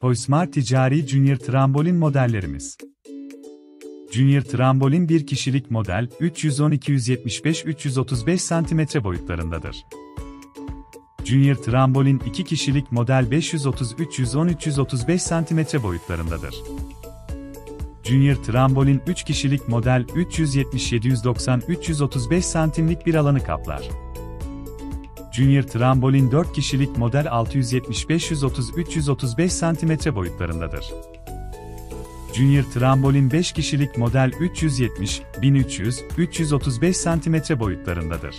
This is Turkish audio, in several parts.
Toysmart ticari Junior trambolin modellerimiz. Junior trambolin bir kişilik model, 310-275-335 cm boyutlarındadır. Junior trambolin 2 kişilik model 530-310-335 cm boyutlarındadır. Junior trambolin 3 kişilik model 370-790-335 santimlik bir alanı kaplar. Junior trambolin 4 kişilik model 675-130-335 cm boyutlarındadır. Junior trambolin 5 kişilik model 370-1300-335 cm boyutlarındadır.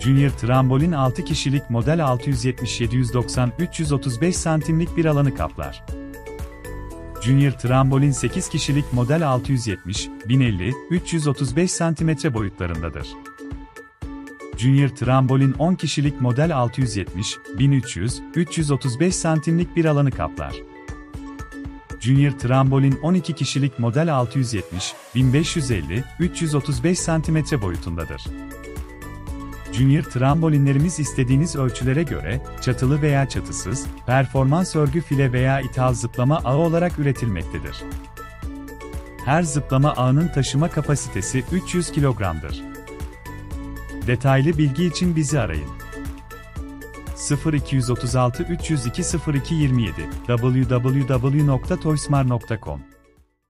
Junior trambolin 6 kişilik model 670-790-335 santimlik bir alanı kaplar. Junior trambolin 8 kişilik model 670-1050-335 cm boyutlarındadır. Junior trambolin 10 kişilik model 670-1300-335 santimlik bir alanı kaplar. Junior trambolin 12 kişilik model 670-1550-335 cm boyutundadır. Junior trambolinlerimiz istediğiniz ölçülere göre, çatılı veya çatısız, performans örgü file veya ithal zıplama ağı olarak üretilmektedir. Her zıplama ağının taşıma kapasitesi 300 kilogramdır. Detaylı bilgi için bizi arayın. 0236 302 0227 www.toysmar.com